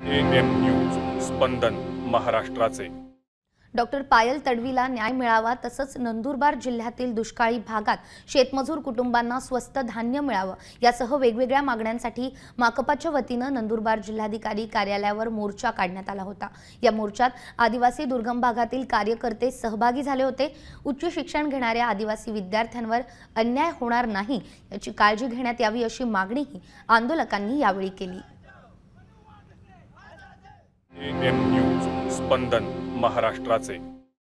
M news स्पंदन महाराष्ट्राचे. Doctor पायल तडवीला न्याय मिळावा तसंच नंदुरबार जिल्ह्यातील दुष्काळी भागात शेतमजूर कुटुंबांना स्वस्त धान्य मिळावं यासह वेगवेगळ्या मागण्यांसाठी माकपाच्या वतीनं नंदुरबार जिल्हाधिकारी कार्यालयावर मोर्चा काढण्यात आला होता. या मोर्चात आदिवासी दुर्गम भागातील कार्यकर्ते सहभागी झाले होते. उच्च शिक्षण घेणाऱ्या आदिवासी विद्यार्थ्यांवर अन्याय होणार नाही याची काळजी घेण्यात यावी अशी मागणीही आंदोलकांनी यावेळी केली. एम न्यूज स्पंदन महाराष्ट्राचे.